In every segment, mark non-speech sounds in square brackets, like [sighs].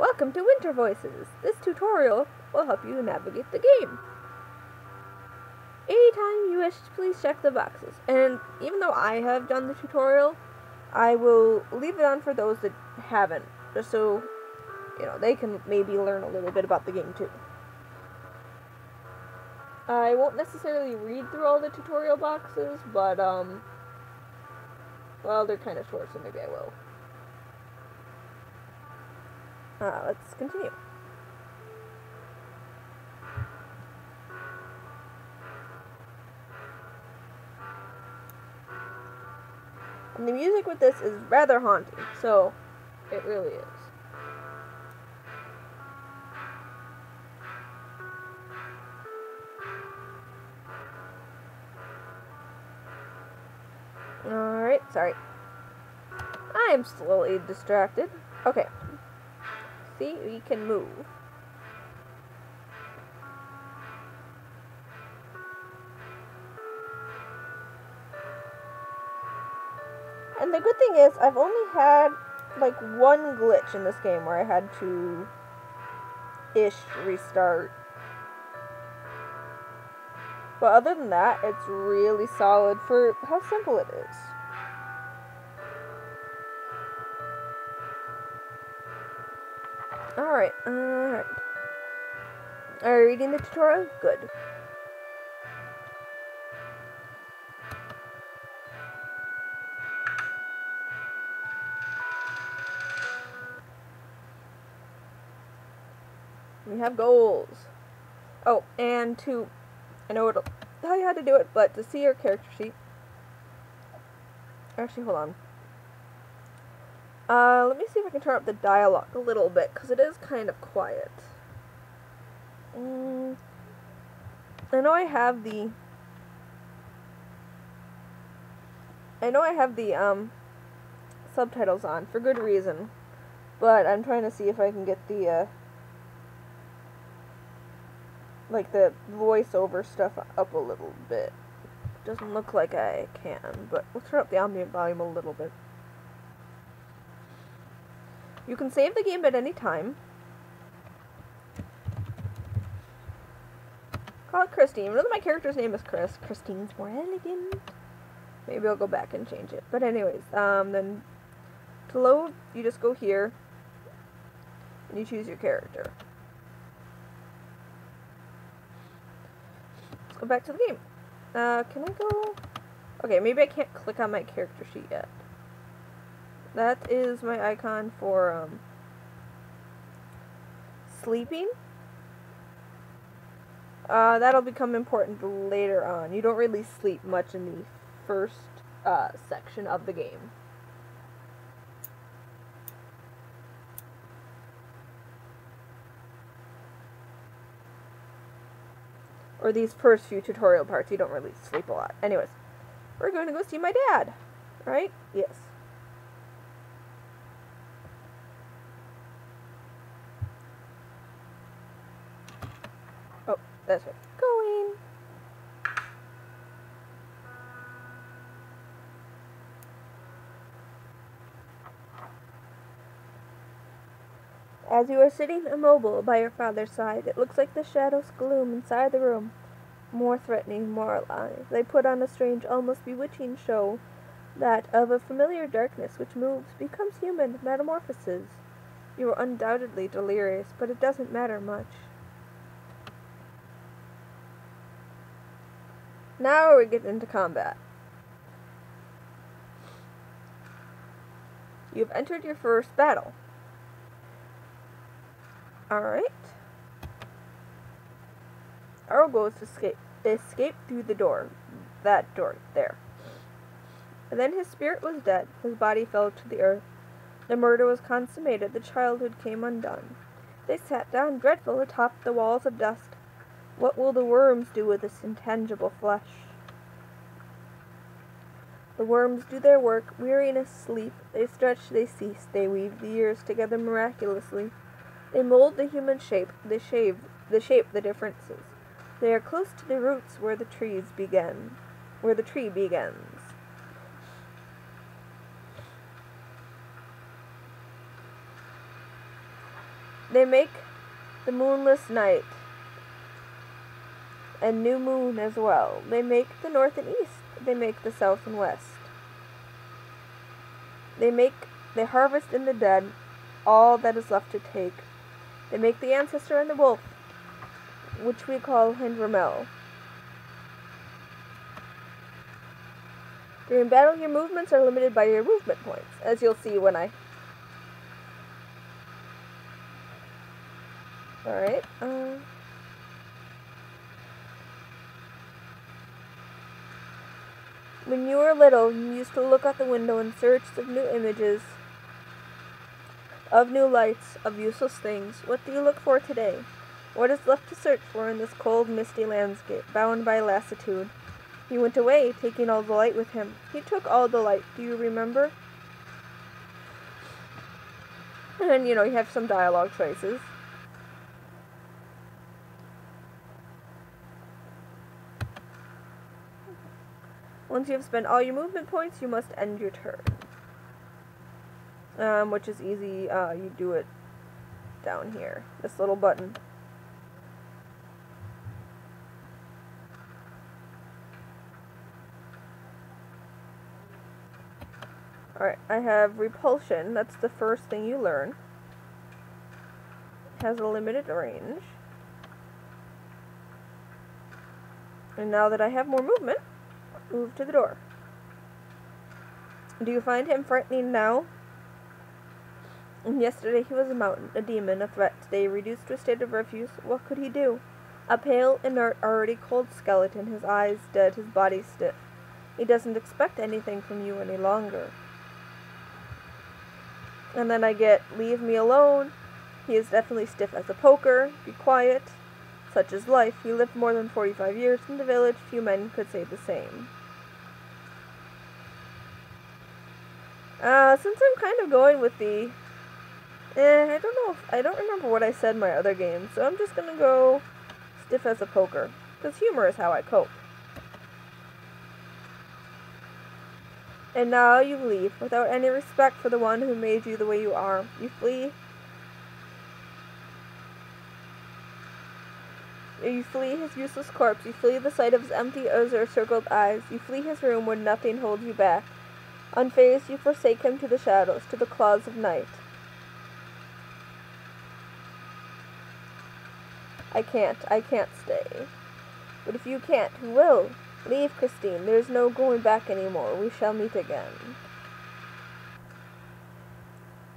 Welcome to Winter Voices. This tutorial will help you navigate the game. Anytime you wish, please check the boxes. And even though I have done the tutorial, I will leave it on for those that haven't, just so, you know, they can maybe learn a little bit about the game too. I won't necessarily read through all the tutorial boxes, but, um, well, they're kind of short, so maybe I will. Uh, let's continue. And the music with this is rather haunting, so it really is. Alright, sorry. I am slowly distracted. Okay. See, we can move. And the good thing is, I've only had like one glitch in this game where I had to ish restart. But other than that, it's really solid for how simple it is. Alright, alright. Are you reading the tutorial? Good. We have goals. Oh, and to, I know it'll tell you how to do it, but to see your character sheet. Actually, hold on. Uh, let me see if I can turn up the dialogue a little bit, because it is kind of quiet. Mm, I know I have the... I know I have the, um, subtitles on, for good reason. But I'm trying to see if I can get the, uh, like the voiceover stuff up a little bit. Doesn't look like I can, but we'll turn up the ambient volume a little bit. You can save the game at any time. Call it Christine. Even though my character's name is Chris, Christine's more elegant. Maybe I'll go back and change it. But anyways, um, then to load, you just go here and you choose your character. Let's go back to the game. Uh, can I go? Okay, maybe I can't click on my character sheet yet. That is my icon for um, sleeping. Uh, that'll become important later on. You don't really sleep much in the first uh, section of the game. Or these first few tutorial parts, you don't really sleep a lot. Anyways, we're going to go see my dad, right? Yes. That's right. Going. As you are sitting immobile by your father's side, it looks like the shadows gloom inside the room, more threatening, more alive. They put on a strange, almost bewitching show, that of a familiar darkness which moves, becomes human, metamorphoses. You are undoubtedly delirious, but it doesn't matter much. Now we get into combat. You've entered your first battle. Alright. Our goal is to escape, escape through the door. That door, there. And then his spirit was dead, his body fell to the earth. The murder was consummated, the childhood came undone. They sat down dreadful atop the walls of dust, what will the worms do with this intangible flesh? The worms do their work, weariness, sleep. They stretch, they cease, they weave the years together miraculously. They mold the human shape, they shave, the shape the differences. They are close to the roots where the trees begin, where the tree begins. They make the moonless night and new moon as well. They make the north and east. They make the south and west. They make they harvest in the dead all that is left to take. They make the ancestor and the wolf, which we call Hindramel. During battle, your movements are limited by your movement points, as you'll see when I... Alright, uh... When you were little, you used to look out the window in search of new images, of new lights, of useless things. What do you look for today? What is left to search for in this cold, misty landscape, bound by lassitude? He went away, taking all the light with him. He took all the light. Do you remember? And, you know, you have some dialogue choices. Once you have spent all your movement points, you must end your turn. Um, which is easy. Uh, you do it down here. This little button. Alright, I have repulsion. That's the first thing you learn. It has a limited range. And now that I have more movement, move to the door. Do you find him frightening now? Yesterday he was a mountain, a demon, a threat. Today reduced to a state of refuse. What could he do? A pale, inert, already cold skeleton, his eyes dead, his body stiff. He doesn't expect anything from you any longer. And then I get leave me alone. He is definitely stiff as a poker. Be quiet. Such is life. He lived more than 45 years in the village. Few men could say the same. Uh, since I'm kind of going with the... Eh, I don't know if... I don't remember what I said in my other game, so I'm just gonna go stiff as a poker. Because humor is how I cope. And now you leave, without any respect for the one who made you the way you are. You flee. You flee his useless corpse. You flee the sight of his empty, azure-circled eyes. You flee his room where nothing holds you back. Unfazed, you forsake him to the shadows, to the claws of night. I can't. I can't stay. But if you can't, who will? Leave, Christine. There is no going back any more. We shall meet again.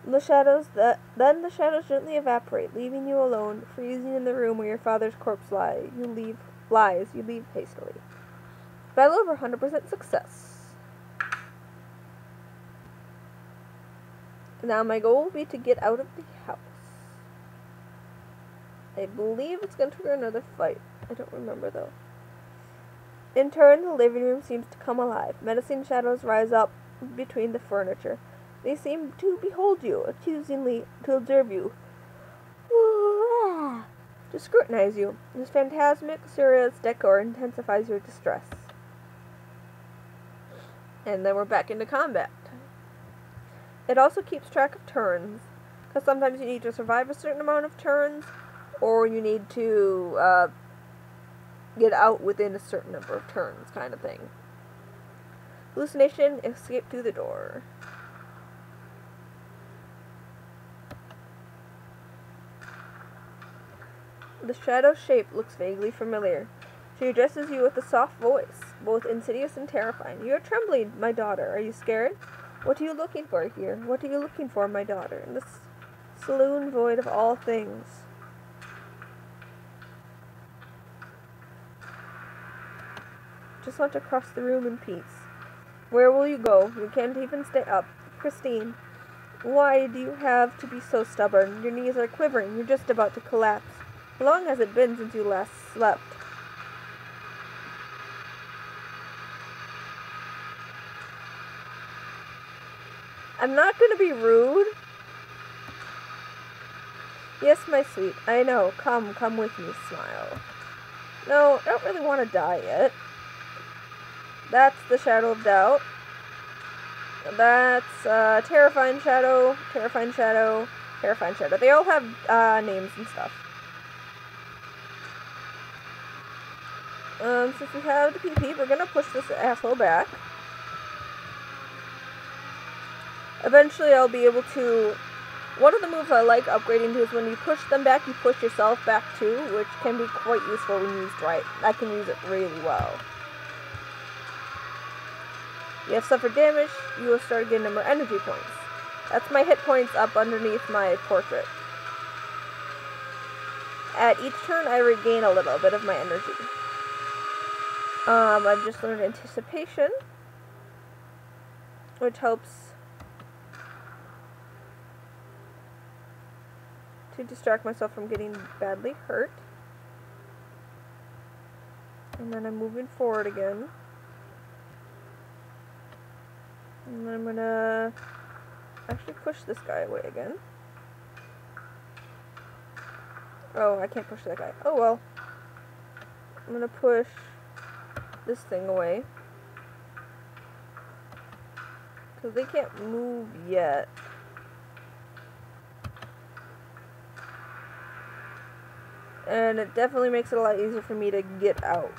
The shadows that then the shadows gently evaporate, leaving you alone, freezing in the room where your father's corpse lies. You leave lies. You leave hastily. Battle over 100% success. Now my goal will be to get out of the house. I believe it's going to trigger another fight. I don't remember though. In turn, the living room seems to come alive. Menacing shadows rise up between the furniture. They seem to behold you, accusingly to observe you, [sighs] to scrutinize you. This phantasmic, surrealist decor intensifies your distress. And then we're back into combat. It also keeps track of turns, because sometimes you need to survive a certain amount of turns, or you need to uh, get out within a certain number of turns, kind of thing. Hallucination, escape through the door. The shadow shape looks vaguely familiar. She addresses you with a soft voice, both insidious and terrifying. You are trembling, my daughter. Are you scared? What are you looking for here? What are you looking for, my daughter? In this saloon void of all things. Just want to cross the room in peace. Where will you go? You can't even stay up. Christine, why do you have to be so stubborn? Your knees are quivering. You're just about to collapse. How long has it been since you last slept? I'm not going to be rude. Yes, my sweet. I know. Come, come with me. Smile. No, I don't really want to die yet. That's the Shadow of Doubt. That's uh, Terrifying Shadow, Terrifying Shadow, Terrifying Shadow. They all have uh, names and stuff. Um, since we have the PP, we're gonna push this asshole back. Eventually I'll be able to... One of the moves I like upgrading to is when you push them back, you push yourself back too, which can be quite useful when used right. I can use it really well. You have suffered damage, you will start getting more energy points. That's my hit points up underneath my portrait. At each turn, I regain a little bit of my energy. Um, I've just learned anticipation, which helps to distract myself from getting badly hurt. And then I'm moving forward again. And then I'm gonna actually push this guy away again. Oh, I can't push that guy. Oh well. I'm gonna push this thing away. Because they can't move yet. And it definitely makes it a lot easier for me to get out.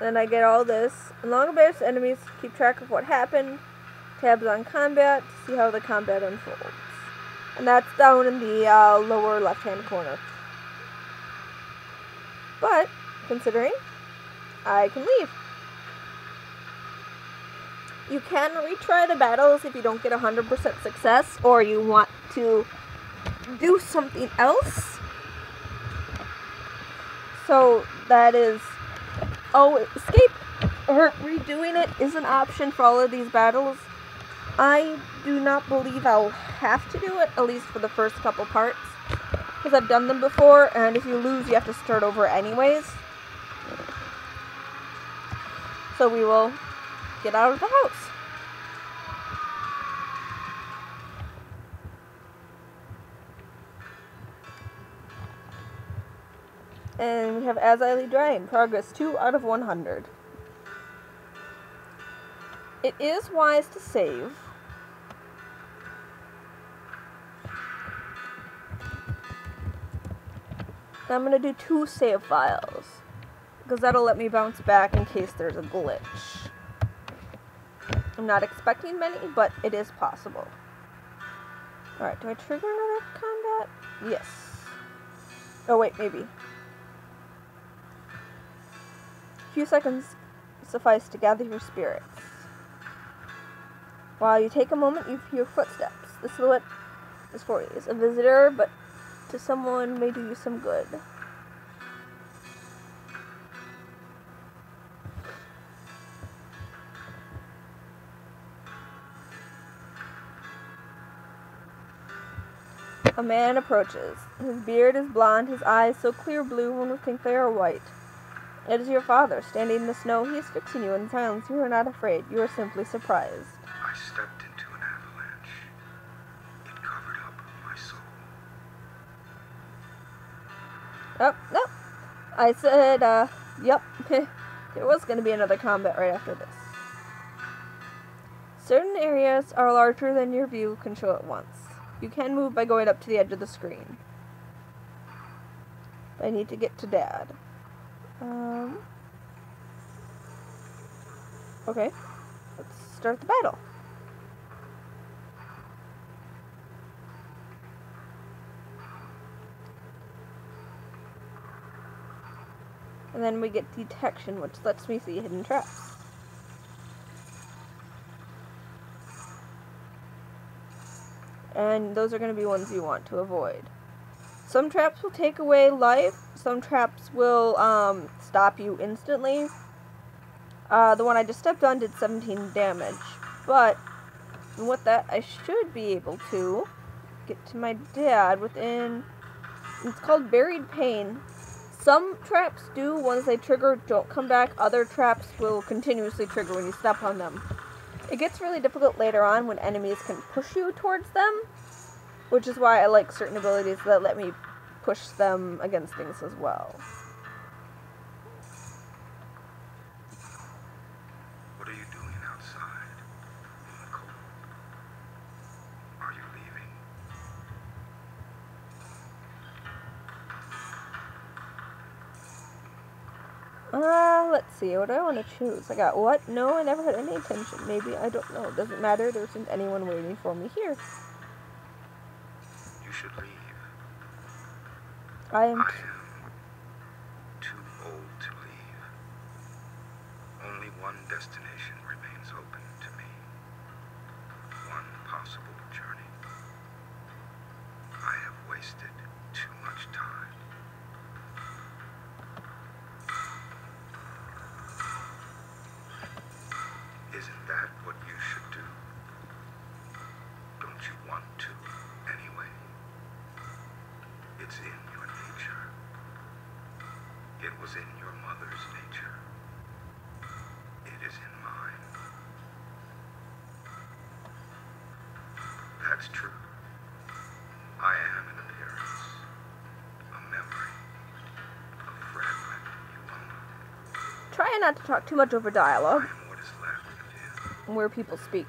Then I get all this. And long bears enemies keep track of what happened. Tabs on combat to see how the combat unfolds. And that's down in the uh, lower left hand corner. But, considering, I can leave. You can retry the battles if you don't get 100% success or you want to do something else. So that is Oh, escape or redoing it is an option for all of these battles. I do not believe I'll have to do it, at least for the first couple parts. Because I've done them before, and if you lose, you have to start over anyways. So we will get out of the house. And we have As I Lay Dying. Progress 2 out of 100. It is wise to save. I'm going to do two save files. Because that'll let me bounce back in case there's a glitch. I'm not expecting many, but it is possible. Alright, do I trigger another combat? Yes. Oh wait, maybe few seconds suffice to gather your spirits. While you take a moment, you hear footsteps. The silhouette is for you. It's a visitor, but to someone may do you some good. A man approaches. His beard is blond, his eyes so clear blue one would think they are white. It is your father, standing in the snow. He is fixing you in silence. You are not afraid. You are simply surprised. I stepped into an avalanche. It covered up my soul. Oh, no. I said, uh, yep. [laughs] there was going to be another combat right after this. Certain areas are larger than your view can show at once. You can move by going up to the edge of the screen. I need to get to Dad. Um, okay, let's start the battle. And then we get detection, which lets me see hidden traps. And those are going to be ones you want to avoid. Some traps will take away life. Some traps will um, stop you instantly. Uh, the one I just stepped on did 17 damage. But with that, I should be able to get to my dad within... It's called Buried Pain. Some traps do, once they trigger, don't come back. Other traps will continuously trigger when you step on them. It gets really difficult later on when enemies can push you towards them which is why I like certain abilities that let me push them against things as well. What are you doing outside in the cold? Are you leaving? Ah, uh, let's see. What do I want to choose? I got what? No, I never had any attention. Maybe I don't know. Doesn't matter. There isn't anyone waiting for me here. You should leave. I am. I am too old to leave. Only one destination remains open to me. One possible journey. I have wasted too much time. Isn't that what you should do? Don't you want to, anyway? It's in your nature. It was in your mother's nature. It is in mine. That's true. I am an appearance, a memory, a fragment you own. Try not to talk too much over I dialogue am what is left of you. where people speak.